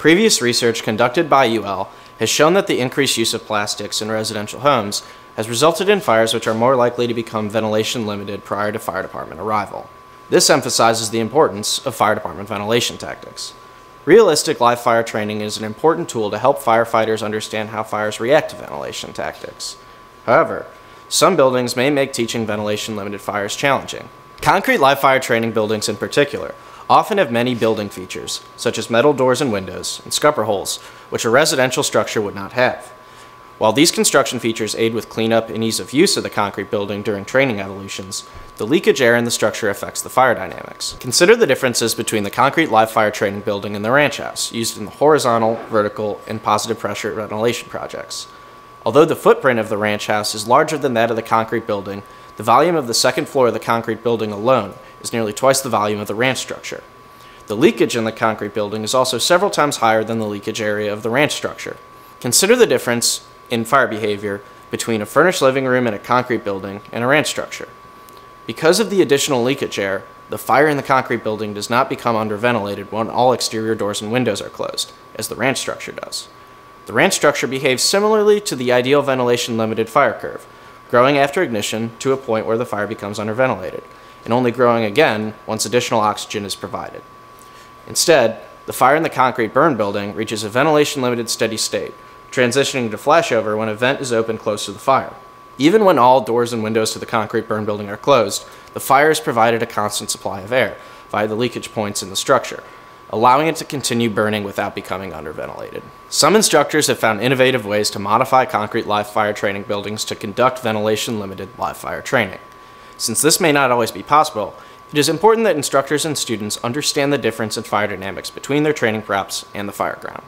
Previous research conducted by UL has shown that the increased use of plastics in residential homes has resulted in fires which are more likely to become ventilation limited prior to fire department arrival. This emphasizes the importance of fire department ventilation tactics. Realistic live fire training is an important tool to help firefighters understand how fires react to ventilation tactics. However, some buildings may make teaching ventilation limited fires challenging. Concrete live fire training buildings in particular often have many building features, such as metal doors and windows and scupper holes, which a residential structure would not have. While these construction features aid with cleanup and ease of use of the concrete building during training evolutions, the leakage air in the structure affects the fire dynamics. Consider the differences between the concrete live fire training building and the ranch house, used in the horizontal, vertical, and positive pressure ventilation projects. Although the footprint of the ranch house is larger than that of the concrete building, the volume of the second floor of the concrete building alone is nearly twice the volume of the ranch structure. The leakage in the concrete building is also several times higher than the leakage area of the ranch structure. Consider the difference in fire behavior between a furnished living room in a concrete building and a ranch structure. Because of the additional leakage air, the fire in the concrete building does not become underventilated when all exterior doors and windows are closed, as the ranch structure does. The ranch structure behaves similarly to the ideal ventilation limited fire curve, growing after ignition to a point where the fire becomes underventilated, and only growing again once additional oxygen is provided. Instead, the fire in the concrete burn building reaches a ventilation limited steady state, transitioning to flashover when a vent is open close to the fire. Even when all doors and windows to the concrete burn building are closed, the fire is provided a constant supply of air via the leakage points in the structure, allowing it to continue burning without becoming underventilated. Some instructors have found innovative ways to modify concrete live fire training buildings to conduct ventilation limited live fire training. Since this may not always be possible, it is important that instructors and students understand the difference in fire dynamics between their training props and the fire ground.